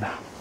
نعم.